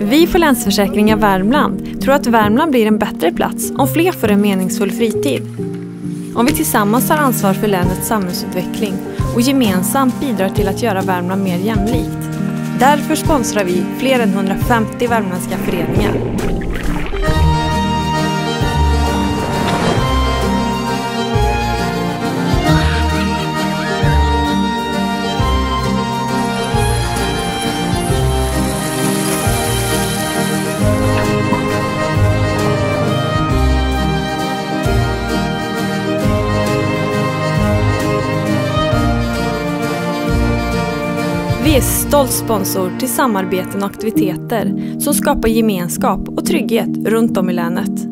Vi på Länsförsäkringar Värmland tror att Värmland blir en bättre plats om fler får en meningsfull fritid. Om vi tillsammans tar ansvar för länets samhällsutveckling och gemensamt bidrar till att göra Värmland mer jämlikt. Därför sponsrar vi fler än 150 värmländska föreningar. Vi är stolt sponsor till samarbeten och aktiviteter som skapar gemenskap och trygghet runt om i länet.